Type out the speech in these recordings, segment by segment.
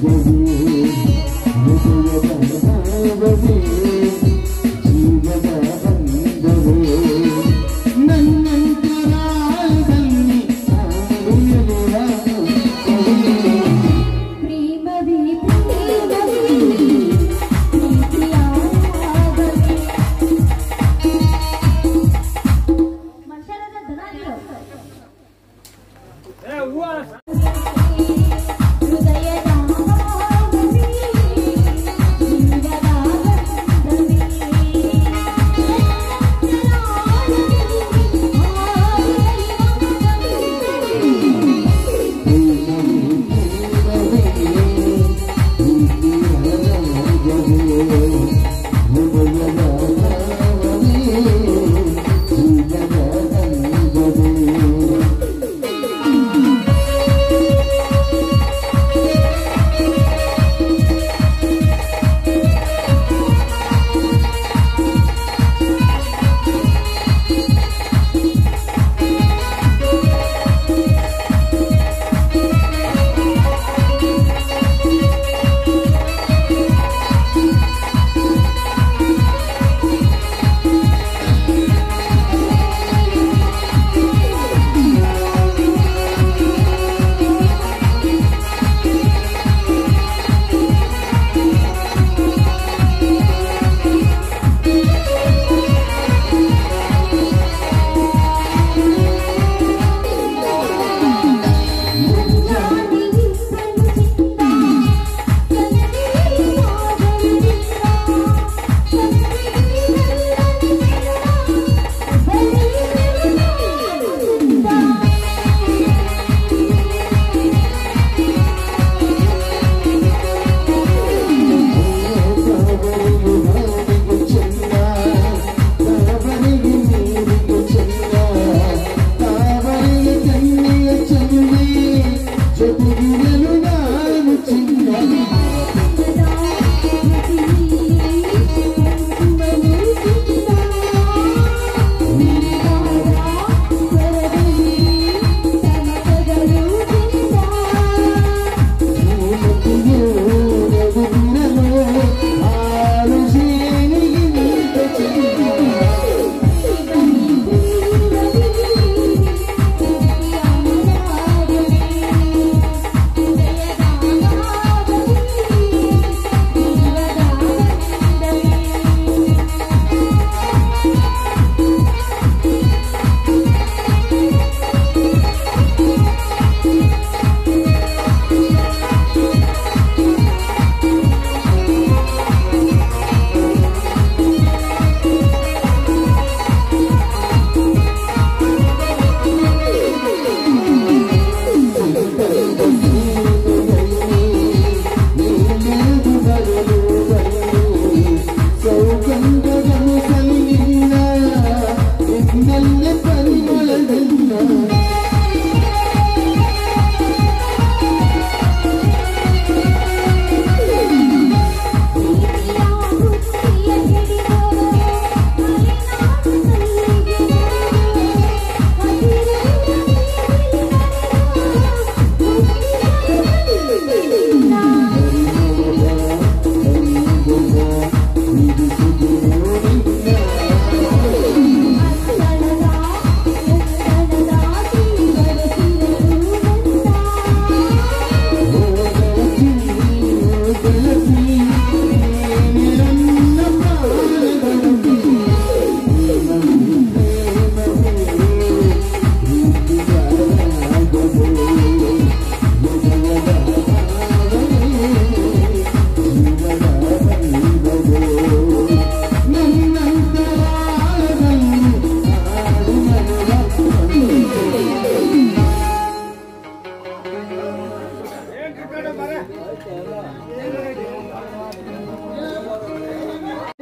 ಪ್ರೇಮವೇ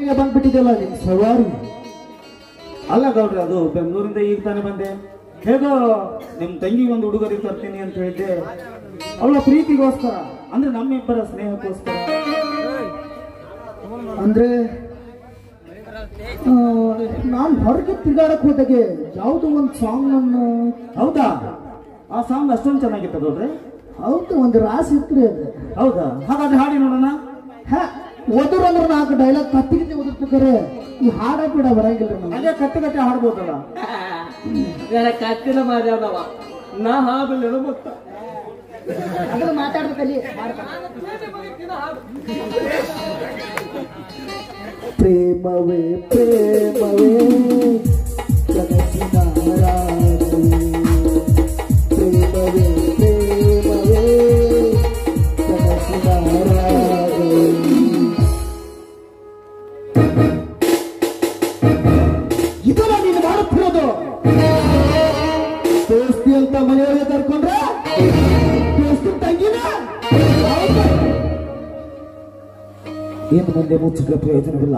ಈಗ ಬಂದ್ಬಿಟ್ಟಿದೆಯಲ್ಲ ನಿಮ್ ಸವಾರಿ? ಅಲ್ಲ ಗೌಡ್ರೆ ಅದು ಬೆಂಗಳೂರಿಂದ ಈಗ ತಾನೆ ಬಂದೆ. ಹೇಗೋ ನಿಮ್ ತಂಗಿ ಒಂದು ಹುಡುಗರಿಗೆ ತರ್ತೀನಿ ಅಂತ ಹೇಳಿದ್ದೆ. ಅವಳ ಪ್ರೀತಿಗೋಸ್ಕರ ಅಂದ್ರೆ ನಮ್ಮಿಬ್ಬರ ಸ್ನೇಹಕ್ಕೋಸ್ಕರ. ಅಂದ್ರೆ ನಾನು ಹೊರಗೆ ತಿರ್ಗಾಡಕ್ ಹೋದಾಗೆ ಯಾವುದೋ ಒಂದು ಸಾಂಗ್ ನನ್ನ ಹೌದಾ? ಆ ಸಾಂಗ್ ಅಷ್ಟೊಂದು ಚೆನ್ನಾಗಿತ್ತು ಗೌಡ್ರೆ. ಹೌದು ಒಂದು ರಾಸಿ ಇತ್ತು ಅದು ಹೌದಾ? ಹಾಗಾದ್ರೆ ಹಾಡಿ ನೋಡೋಣ. ಹಾ. ಒದ್ರ ಅಂದ್ರೆ ನಾಲ್ಕು ಡೈಲಾಗ್ ಕತ್ತಿಗೆ ಒದರ್ತಿದ್ದಾರೆ. ಈ ಹಾಡ ಬಿಡ ಬರಂಗಿಲ್ಲ ನಮ್ಗೆ. ಅದೇ ಕತ್ತೆ ಕತ್ತೆ ಹಾಡ್ಬೋದಲ್ಲ? ನನ್ನ ಕತ್ತಿನ ಮಾಡ್ಯಾವ ನಾ ಹಾಡಲ್ಲ ಮತ್ತ. ಅದನ್ನ ಮಾತಾಡ್ಬೇಕಲ್ಲಿ ಪ್ರೇಮವೇ ಪ್ರೇಮವೇ. ಮುಂದೆ ಮುಚ್ಚಿದ್ರೆ ಪ್ರಯೋಜನವಿಲ್ಲ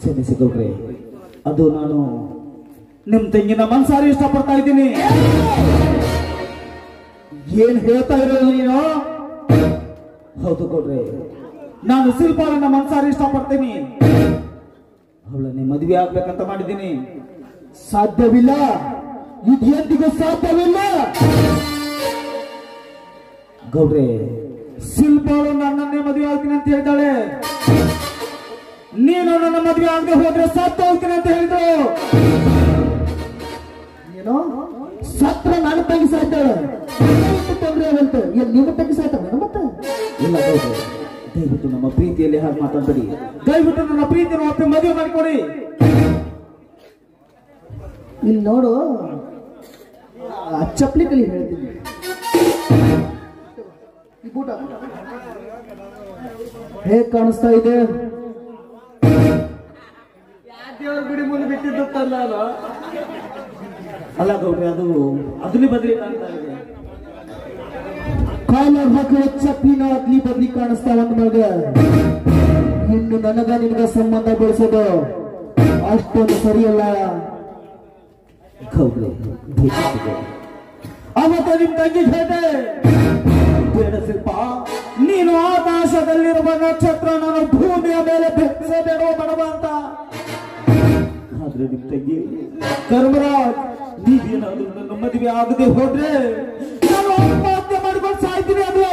ಕ್ಷಮಿಸಿಕೊಳ್ರಿ ಅದು ನಾನು ನಿಮ್ ತಂಗಿನ ಮನ್ಸಾರಿ ಇಷ್ಟಪಡ್ತಾ ಇದ್ದೀನಿ. ಏನ್ ಹೇಳ್ತಾ ಇರೋದು ನೀನು? ಹೌದು ಕೊಡ್ರಿ. ನಾನು ಶಿಲ್ಪಾರನ್ನ ಮನ್ಸಾರಿ ಇಷ್ಟಪಡ್ತೀನಿ. ಅವಳನ್ನೇ ಮದುವೆ ಆಗ್ಬೇಕಂತ ಮಾಡಿದ್ದೀನಿ. ಸಾಧ್ಯವಿಲ್ಲ. ಇದು ಎಂದಿಗೂ ಸಾಧ್ಯವಿಲ್ಲ. ಗೌಡ್ರೆ ಶಿಲ್ಪಾಳು ನನ್ನನ್ನೇ ಮದುವೆ ಆಗ್ತೀನಿ ಅಂತ ಹೇಳ್ತಾಳೆ. ನೀನು ನನ್ನ ಮದುವೆ ಆಗದೆ ಹೋದ್ರೆ ಸತ್ತು ಹೋಗ್ತೀನಿ ಅಂತ ಹೇಳಿದ್ರು. ಏನೋ ಸತ್ರ ನನ್ನ ತಂಗಿ ಸಾಯ್ತಾಳೆ ನಿನಗೆ ತೊಂದ್ರೆ ಆಗಂತ ಏನ್ ನಿಮ್ಮ ತಂಗಿ ಸಾಯ್ತಾಳೆ ಮತ್ತೆ? ಇಲ್ಲ ಗೌಡ್ರೆ ದಯವಿಟ್ಟು ನಮ್ಮ ಪ್ರೀತಿಯಲ್ಲಿ ಹಾಗೆ ಮಾತಾಡ್ಬೇಡಿ. ದಯವಿಟ್ಟು ನನ್ನ ಪ್ರೀತಿಯನ್ನು ಮತ್ತೆ ಮದುವೆ ಮಾಡಿಕೊಡಿ. ಇಲ್ಲಿ ನೋಡು ಆ ಚಪ್ಲಿ ಕಲಿ ಹೇಳ್ತೀನಿ. ಈ ಬೂಟ ಹೇಗ್ ಕಾಣಿಸ್ತಾ ಇದೆ. ಯಾ ದೇವ್ರ ಗುಡಿ ಮುಂದೆ ಬಿಟ್ಟಿದ್ದ ನಾನು? ಅಲ್ಲ ಗೌಡ್ರೆ ಅದು ಅದನ್ನೇ ಬದಲಿ ಕಾಣ್ತಾ ಇದೆ. ಕಾಲರ್ ಹಾಕುವ ಚಪ್ಲಿನ ಅದ್ಲಿ ಬದ್ಲಿ ಕಾಣಿಸ್ತಾ ಒಂದ್ ಮಗ. ಇನ್ನು ನನಗ ನಿನಗ ಸಂಬಂಧ ಬೆಳೆಸೋದು ಅಷ್ಟೊಂದು ಸರಿಯಲ್ಲ. ಗೌಡ್ರೆ ಬೇಕಿತ್ತು. ಅವತ್ತ ನಿಮ್ ತಂಗಿ ಹೇಳಿದೆ ಶಿಲ್ಪ ನೀನು ಆಕಾಶದಲ್ಲಿರುವ ನಕ್ಷತ್ರ ನಾನು ಭೂಮಿಯ ಮೇಲೆ ಬೆಚ್ಚಬೇಡೋ ಬಡವ ಅಂತ. ಆದ್ರೆ ನಿಮ್ ತಂಗಿ ಧರ್ಮರಾಜ್ ನೀವೇನಾದ್ರೂ ನನ್ನ ಮದುವೆ ಆಗದೆ ಹೋದ್ರೆ ನಾನು ಆತ್ಮಹತ್ಯೆ ಮಾಡ್ಕೊಂಡು ಸಾಯ್ತೀನಿ ಅದು.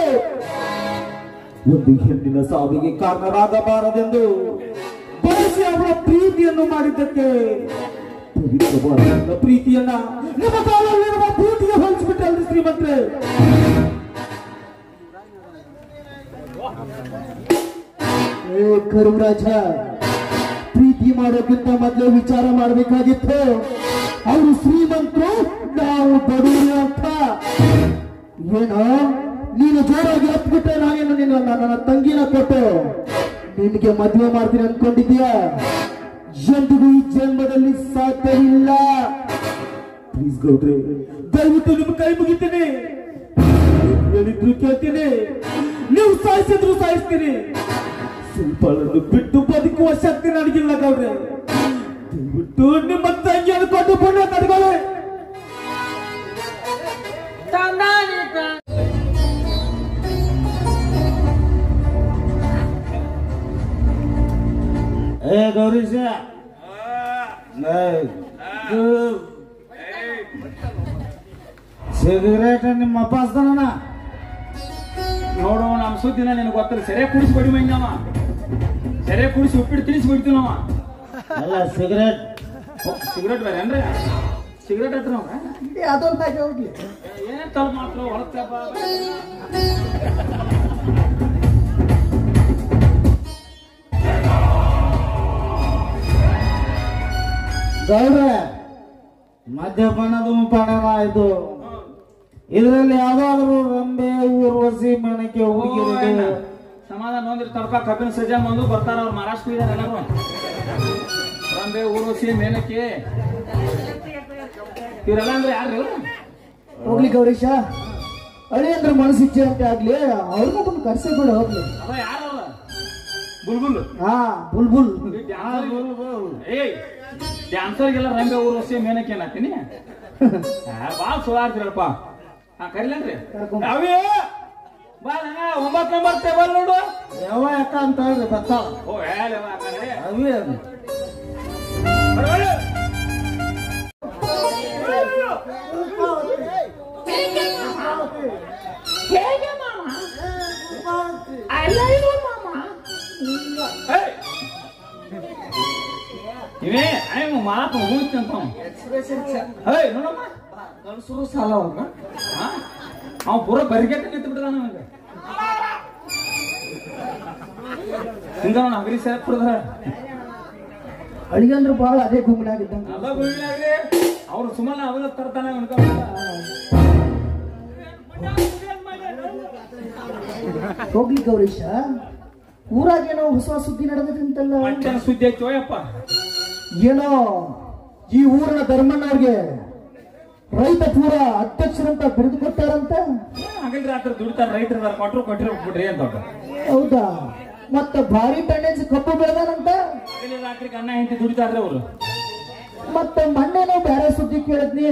ಒಂದು ಹೆಣ್ಣಿನ ಸಾವಿಗೆ ಕಾರಣರಾಗಬಾರದೆಂದು ಬಯಸಿ ಅವಳ ಪ್ರೀತಿಯನ್ನು ಮಾಡಿದ್ದಕ್ಕೆ ಪ್ರೀತಿಯನ್ನ ನಿಮ್ಮ ಕಾಲಲ್ಲಿರುವ ಭೂತಿಯ ಹೋಲಿಸ್ಬಿಟ್ಟಲ್ರಿ ಶ್ರೀಮಂತ್ರೆ. ಏ ಪ್ರೀತಿ ಮಾಡೋಕ್ಕಿಂತ ಮೊದಲು ವಿಚಾರ ಮಾಡಬೇಕಾಗಿತ್ತು. ಅವರು ಶ್ರೀಮಂತರು, ನಾವು ಬಡವರು ಅಂತ. ಏನೋ, ನೀನು ಜೋರಾಗಿ ಹತ್ಬಿಟ್ಟೆ ನಾನೇನು ನಿನ್ನ, ನನ್ನ ತಂಗಿನ ಕೊಟ್ಟು ನಿನಗೆ ಮದುವೆ ಮಾಡ್ತೀನಿ ಅನ್ಕೊಂಡಿದ್ಯಾ ಎಂದಿಗೂ ಈ ಜನ್ಮದಲ್ಲಿ ಸಾಧ್ಯವಿಲ್ಲ ಪ್ಲೀಸ್ ಗೌಡ್ರೆ, ದಯವಿಟ್ಟು ನಿಮ್ಮ ಕೈ ಮುಗಿತೀನಿ. ಹೇಳಿದ್ರು ಕೇಳ್ತೀನಿ. ನೀವು ಸಾಯಿಸಿದ್ರು ಸಾಯಿಸ್ತೀರಿ. ಶಿಲ್ಪಾಳನ್ನು ಬಿಟ್ಟು ಬದುಕುವ ಶಕ್ತಿ ನನಗಿಲ್ಲ ಗೌಡ್ರೆ. ಬಿಟ್ಟು ನಿಮ್ಮ ತಂಗಿಯನ್ನು ಕೊಟ್ಟು ಪುಣ್ಯ ತಡೆಕೊಳ್ಳಿ ಏ ಗೌರೀಶ ಸಿಗರೇಟ್ ನಿಮ್ಮ ಅಪ್ಪ ಹಸ್ತಾನ ನೋಡು ನಮ್ಮ ಸುದ್ದಿನ ನಿನಗೆ ಗೊತ್ತಿಲ್ಲ. ಸೆರೆ ಕುಡಿಸಿ ಬಡಿ ಮಂಜಮ್ಮ ಸೆರೆ ಕುಡಿಸಿ ಉಪ್ಪಿಟ್ಟು ತಿನ್ನಿಸಿ ಬಿಡ್ತೀವಿ ನಾವು ಅಲ್ಲ ಸಿಗರೇಟ್. ಸಿಗರೇಟ್ ಬೇರೆ ಅಂದ್ರೆ ಸಿಗರೇಟ್ ಹತ್ರ ಅದೊಂದು ಹಾಗೆ ಹೋಗ್ಲಿ. ಏನ್ ತಲೆ ಮಾತ್ರ ಹೊರತಪ್ಪ ಗೌಡ್ರೆ ಮದ್ಯಪಾನ ಧೂಮಪಾನ ಆಯ್ತು. ಇದರಲ್ಲಿ ಯಾವ್ದಾದ್ರು ರಂಬೆ ಊರ್ವಸಿ ಮೇಣಕ್ಕೆ ಹುಡುಗಿರಿಗೆ ಸಮಾಧಾನ ಒಂದಿರ್ ತಡಪ ಕಬ್ಬಿನ ಸಜಾ ಬಂದು ಬರ್ತಾರ ಅವ್ರು ಮಹಾರಾಷ್ಟ್ರ ಇದಾರೆ ಎಲ್ಲರೂ. ರಂಬೆ ಊರ್ವಶಿ ಮೇನಕ್ಕೆ. ಇವರೆಲ್ಲ ಅಂದ್ರೆ ಯಾರು ಹೋಗ್ಲಿ ಗೌರೀಶ. ಅಳಿ ಅಂದ್ರೆ ಮನಸ್ಸಿಚ್ಚೆ ಅಂತ ಆಗ್ಲಿ. ಅವ್ರಿಗೂ ಬಂದು ಕರ್ಸೆ ಬಿಡು ಹೋಗ್ಲಿ. ಯಾರು ಬುಲ್ಬುಲ್. ಹಾ ಬುಲ್ಬುಲ್. ಏಯ್ ಡ್ಯಾನ್ಸರ್ಗೆಲ್ಲ ರಂಬೆ ಊರ್ವಸಿ ಮೇನಕ್ಕೆ ಏನಾಗ್ತೀನಿ ಭಾಳ ಸುಧಾರ್ತಿರಪ್ಪ ಕರಿಲೇನ್ರಿ ಅವೇ ಬಾ. ನಂಗ ಒಂಬತ್ತು ನಂಬರ್ ಟೇಬಲ್ ನೋಡು. ಯಾವ ಅಂತ ಓ ಹೇಳ ಅವೇ ಅದು ಹೇಗೆ ಮಾಮ? ಮಾತು ಹೋಗ್ತಂತ ಹೇ ನೋಡಮ್ಮ. ಗಂಡಸರು ಸಾಲ ಅವ್ರ? ಅವ ಪೂರ ಬರಿಗೆಟ್ಟ ನಿಂತು ಬಿಡದ ನನಗೆ ಹಿಂಗ ಅಗ್ರಿ ಅಗರಿ ಸೇರ್ ಬಿಡದ ಅಳಿಗಂದ್ರು ಬಹಳ ಅದೇ ಗುಂಗಿನಾಗಿದ್ದಂಗ ಅಲ್ಲ ಗುಂಗಿನಾಗ್ರಿ ಅವ್ರು ಸುಮ್ಮನೆ ಅವಲ ತರ್ತಾನೆ ಹೋಗ್ಲಿ ಗೌರೀಶ. ಊರಾಗ ಏನೋ ಹೊಸ ಸುದ್ದಿ ನಡೆದಂತಲ್ಲ ಸುದ್ದಿ ಓಯಪ್ಪ ಏನೋ ಈ ಊರಿನ ಧರ್ಮಣ್ಣವ್ರಿಗೆ ರೈತ ಪೂರ ಅಧ್ಯಕ್ಷರಂತ ಬಿರುದು ಕೊಟ್ಟಾರಂತ? ಹಗಲ್ ರಾತ್ರಿ ದುಡಿತಾರ ರೈತರ ಕೊಟ್ಟರು ಕೊಟ್ರು ಕೊಟ್ಟಿರೋ ಬಿಡ್ರಿ ಅಂತ ಹೌದಾ? ಮತ್ತ ಭಾರಿ ಟನ್ನೇಜ್ ಕಬ್ಬು ಬೆಳೆದಾರಂತ? ಹಗಲಿ ರಾತ್ರಿ ಅನ್ನ ಹೆಂಡತಿ ದುಡಿತಾರ್ರಿ ಅವರು. ಮತ್ತ ಮೊನ್ನೆನೋ ಬೇರೆ ಸುದ್ದಿ ಕೇಳಿದ್ನಿ.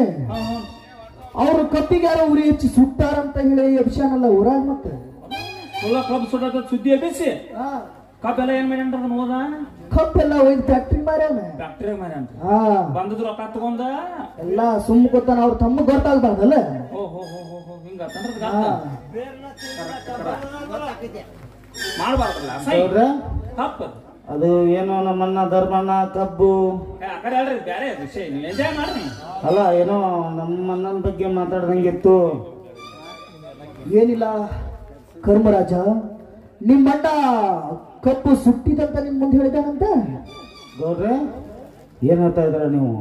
ಅವ್ರು ಕಬ್ಬಿಗೆ ಯಾರೋ ಉರಿ ಹೆಚ್ಚಿ ಸುಟ್ಟಾರಂತ ಹೇಳಿ ಅಭಿಷಾನಲ್ಲ ಊರಾಗ ಮತ್ತೆ? ಫುಲ್ಲ ಕಬ್ಬು ಸುಡದ ಸುದ್ದಿ ಎಬ್ಬಿಸಿ? ಕಬ್ಬೆಲ್ಲ ಏನ್ ಮೇಲೆ ಅದನ್ನ ಹೋದ ಕಬ್ಬೆಲ್ಲ ಒಯ್ದು ಫ್ಯಾಕ್ಟ್ರಿ ಮಾರ್ಯಾನ ಹಾ. ಬಂದದ್ದು ರೊಕ್ಕ ತಗೊಂಡ? ಎಲ್ಲ ಸುಮ್ಮ ಗೊತ್ತಾನ ಅವ್ರ ತಮ್ಮ ಗೊತ್ತಾಗ್ಬಾರ್ದಲ್ಲ ಓ ಹೋ ಹೋ ಹೋ ಹೋ ಹಿಂಗ. ಮಾಡಬಾರ್ದಲ್ಲ ತಪ್ಪ. ಅದು ಏನೋ ನಮ್ಮನ್ನ ಧರ್ಮಣ್ಣ ಕಬ್ಬು. ಬೇರೆ ವಿಷಯ ಅಲ್ಲ ಏನೋ ನಮ್ಮಣ್ಣನ ಬಗ್ಗೆ ಮಾತಾಡ್ದಂಗಿತ್ತು. ಏನಿಲ್ಲ ಕರ್ಮರಾಜ ನಿಮ್ಮಣ್ಣ ಕಬ್ಬು ಸುಟ್ಟಿದಂತ ನಿಮ್ ಮುಂದೆ ಹೇಳಿದಾನಂತ ಗೌಡ್ರೆ ಏನ್ ಹೇಳ್ತಾ ಇದ್ರ ನೀವು?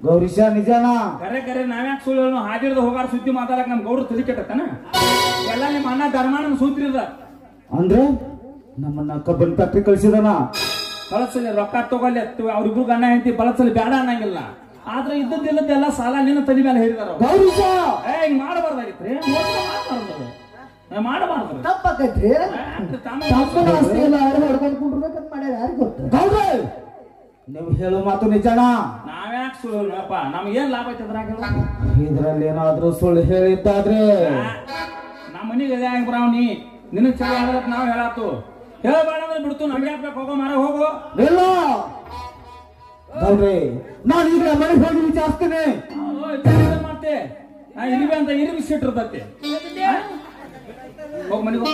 ಗೌರಿಶ ನಿಜಾನ? ಕರೆ ಕರೆ ನಾವ್ಯಾಕ್ ಸುಳ್ಳು ಹೇಳೋಣ ಹಾದಿರ್ದ ಹೋಗಾರ ಸುದ್ದಿ ಮಾತಾಡಕ್ ನಮ್ ಗೌಡ್ರು ತಲಿ ಕೆಟ್ಟತನ ಎಲ್ಲ ನಿಮ್ಮ ಅಣ್ಣ ಧರ್ಮಾನನ ಸೂತ್ರಿದ. ಅಂದ್ರೆ? ನಮ್ಮನ್ನ ಕಬ್ಬನ್ ಫ್ಯಾಕ್ಟ್ರಿ ಕಳ್ಸಿದಾನ? ಬಳಸಲಿ ರೊಕ್ಕ ತಗೊಳ್ಳಿ ಅವ್ರಿಬ್ರು ಗಣ್ಣ ಹೆಂಡತಿ ಬಳಸಲಿ ಬೇಡ ಅನ್ನಂಗಿಲ್ಲ. ಆದ್ರೆ ಇದ್ದದ್ದಿಲ್ಲದ್ದೆಲ್ಲ ಸಾಲ ನಿನ್ನ ತಲೆ ಮೇಲೆ ಹೇರಿದಾರ ಗೌರಿಶ ಏ ಹಿಂಗ್ ಮಾಡಬಾರ್ದಾಗಿತ್ರಿ? ಮಾಡಬಾರ್ದು. ತಪ್ಪಾಕೈತ್ರಿ? ತಮ್ಮ ಆಸ್ತಿ ಎಲ್ಲ ಯಾರು ಹೊಡ್ಕೊಂಡು ಮಾಡ್ಯಾರ ಯಾರಿಗೆ ಗೊತ್ತು? ನೀವು ಹೇಳೋ ಮಾತು ನಿಜನಾ? ನಾವ್ಯಾಕೆ ಸುಳ್ಳು ಹೇಳಪ್ಪ ನಮ್ಗೇನ್ ಲಾಭ ಐತೆ ಅದ್ರಾಗ? ಇದ್ರಲ್ಲಿ ಏನಾದ್ರೂ ಸುಳ್ಳು ಹೇಳಿದ್ದಾದ್ರೆ? ನಮ್ಮ ಮನೆಗೆ ಎದೆ ಹೆಂಗ್ ಬ್ರಾವ್ನಿ ನಿನಗ್ ಚಲೋ ಹೇಳಕ್ ನಾವ್ ಹೇಳಾತು. ಹೇಳಬೇಡ ಅಂದ್ರೆ ಬಿಡ್ತು. ನಮ್ಗೆ ಹಾಕ್ಬೇಕು ಹೋಗೋ ಮಾರ ಹೋಗು. ಇಲ್ಲ. ಹೌದ್ರಿ ನಾನು ಈಗ ಮನೆಗೆ ಹೋಗಿ ವಿಚಾರಿಸ್ತೇನೆ. ಮತ್ತೆ ಇರಿವೆ ಅಂತ ಇರಿವಿ ಸಿಟ್ಟಿರ್ತತಿ. ಹೋಗ್ ಮನೆಗೆ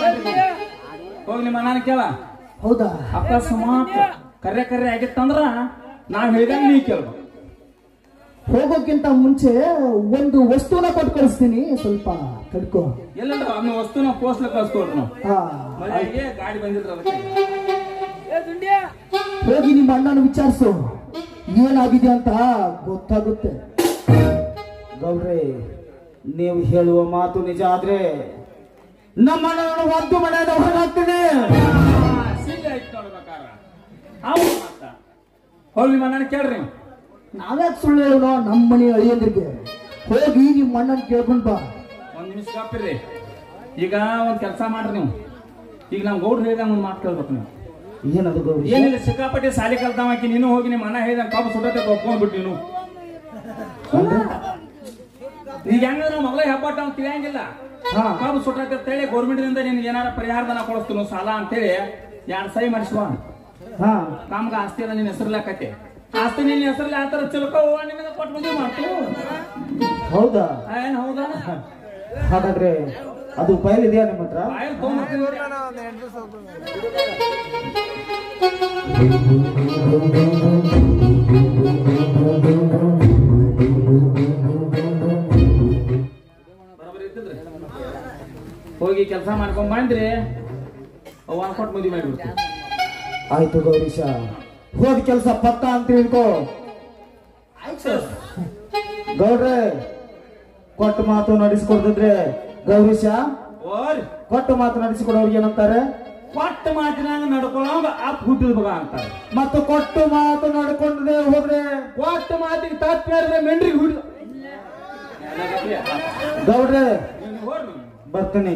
ಹೋಗಿ ನಿಮ್ಮ ಅಣ್ಣನ ಕೇಳ. ಹೌದಾ? ಅಕಸ್ಮಾತ್ ಕರ್ರೆ ಕರ್ರೆ ಆಗಿತ್ತಂದ್ರ ನಾವ್ ಹೇಳಿದಂಗ ನೀ ಕೇಳ್ಬೇಕು ಹೋಗೋಕ್ಕಿಂತ ಮುಂಚೆ ಒಂದು ವಸ್ತುನ ಕೊಟ್ಟು ಕಳಿಸ್ತೀನಿ. ಸ್ವಲ್ಪ ತಡ್ಕೋ. ಎಲ್ಲಂದ್ರ ಅದನ್ನ ವಸ್ತುನ ಪೋಸ್ಟ್ಲ ಕಳಿಸ್ಕೊಡ್ರಿ ನಾವು. ಮನೆಗೆ ಗಾಡಿ ಬಂದಿದ್ರ ಅದಕ್ಕೆ. ಹೋಗಿ ನಿಮ್ಮ ಅಣ್ಣನ ವಿಚಾರಿಸು. ಏನಾಗಿದೆ ಅಂತ ಗೊತ್ತಾಗುತ್ತೆ. ಗೌಡ್ರೆ ನೀವು ಹೇಳುವ ಮಾತು ನಿಜ ಆದ್ರೆ ನಮ್ಮ ಅಣ್ಣನ ಒಂದು ಮನೆಯಿಂದ ಹೊರಗಾಗ್ತೀನಿ ಆಯ್ತು ನೋಡ್ಬೇಕಾರ ಹೌದು ಮತ್ತ ಹೋಗಿ ನಿಮ್ಮ ಅಣ್ಣನ ಕೇಳ್ರಿ. ನಾವ್ಯಾಕೆ ಸುಳ್ಳು ಹೇಳೋಣ? ನಮ್ಮ ಮನೆ ಅಳಿಯಂದ್ರಿಗೆ. ಹೋಗಿ ನಿಮ್ಮ ಅಣ್ಣನ ಕೇಳ್ಕೊಂಡ್ ಬಾ. ಒಂದು ನಿಮಿಷ ಕಾಪಿರ್ರಿ ಈಗ ಒಂದು ಕೆಲಸ ಮಾಡ್ರಿ ನೀವು. ಈಗ ನಮ್ಮ ಗೌಡ್ರು ಹೇಳಿದಂಗೆ ಒಂದ್ ಮಾತು ಕೇಳ್ಬೇಕು ನೀವು. ಏನದು ಏನಿಲ್ಲ ಸಿಕ್ಕಾಪಟ್ಟೆ ಸಾಲಿ ಕಲ್ತಾವಾಕಿ ನೀನು ಹೋಗಿ ನಿಮ್ಮ ಅಣ್ಣ ಹೇಳಿದ ಕಾಪು ಸುಟ್ಟತೆ ಒಪ್ಕೊಂಡ್ಬಿಟ್ಟು ನೀನು. ಈಗ ಹೆಂಗಂದ್ರೆ ನಾವು ಮಗಳ ಹೆಬ್ಬಟ್ಟ ಅವ್ನು ತಿಳಿಯಂಗಿಲ್ಲ. ಕಾಪು ಸುಟ್ಟತೆ ಅಂತೇಳಿ ಗೌರ್ಮೆಂಟ್ ದಿಂದ ನಿನ್ಗೆ ಏನಾರ ಪರಿಹಾರಧನ ಕೊಡಿಸ್ತೀನಿ ಸಾಲ ಅಂತೇಳಿ. ಎರಡ್ ಸೈ ಮಾಡಿಸುವ? ಹಾ. ಕಾಮ್ಗ ಆಸ್ತಿ ಅದ ನಿನ್ನ ಹೆಸರ್ಲಾಕತ್ತೆ ಆಸ್ತಿ ನಿನ್ನ ಹೆಸರಲ್ಲಿ ಆತರ ಚಿಲ್ಕೋ ನಿನಗೆ ಕೊಟ್ಟು ಮದುವೆ ಮಾಡ್ತು. ಹೌದಾ? ಏನ್ ಹೌದಾ? ಹಾಗಾದ್ರೆ ಅದು ಫೈಲ್ ಇದೆಯಾ ನಿಮ್ಮ ಹತ್ರ? ಹೋಗಿ ಕೆಲಸ ಮಾಡ್ಕೊಂಡ್ ಬಂದ್ರಿ ಅವ್ ಕೊಟ್ಟು ಮದುವೆ ಮಾಡಿಬಿಡ್ತೀವಿ ಆಯ್ತು ಗೌರೀಶ ಹೋದ ಕೆಲಸ ಪಕ್ಕ ಅಂತ ತಿಳ್ಕೊ. ಗೌಡ್ರೆ ಕೊಟ್ಟು ಮಾತು ನಡೆಸ್ಕೊಡ್ತಿದ್ರೆ ಗೌರೀಶ ಕೊಟ್ಟು ಕೊಟ್ಟ ಮಾತು ನಡೆಸಿಕೊಡೋರ್ಗೆ ಏನಂತಾರೆ? ಕೊಟ್ಟು ಮಾತಿನಾಗ ನಡ್ಕೊಳ್ಳೋಂಗ ಅಪ್ ಹುಟ್ಟಿದ ಮಗ ಅಂತಾರೆ. ಮತ್ತು ಕೊಟ್ಟು ಮಾತು ನಡ್ಕೊಂಡ್ರೆ ಹೋದ್ರೆ? ಕೊಟ್ಟು ಮಾತಿಗೆ ತಾತ್ಪರ್ಯ ಮೆಂಡ್ರಿಗೆ ಹುಡಿದ ಗೌಡ್ರೆ ಬರ್ತೀನಿ.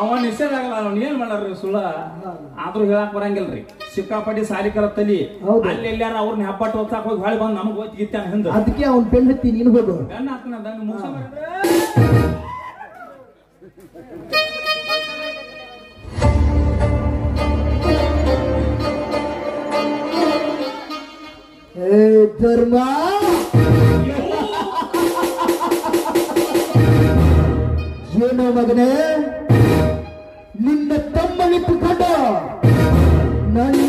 ಅವ ನಿಷೇಧ ಆಗಲ್ಲ ಅವ್ನು ಏನ್ ಮಾಡ್ರಿ ಸುಳ್ಳ? ಆದ್ರೂ ಹೇಳಕ್ ಬರಂಗಿಲ್ರಿ. ಸಿಕ್ಕಾಪಟ್ಟಿ ಸಾಲಿ ತಲಿ. ಹೌದು. ಅಲ್ಲಿ ಎಲ್ಲಾರ ಅವ್ರನ್ನ ಹೆಬ್ಬಟ್ಟು ಹೊತ್ತಾಕ ಹೋಗಿ ಹೊಳಿ ಬಂದು ನಮಗ್ ಓದ್ ಗಿತ್ತಾನ ಹಿಂದ. ಅದಕ್ಕೆ ಅವ್ನ್ ಬೆನ್ ಹತ್ತಿ ನೀನು ಹೋಗು. ಬೆನ್ನ ಹಾಕ್ತಾನ ಅದನ್ನ ಮುಗಿಸ ಏ ಧರ್ಮ. ಏನೋ ಮಗನೇ? ನಿನ್ನ ತಮ್ಮನಿಗೆ ಇಟ್ಟುಕೊಂಡು ನನ್ನ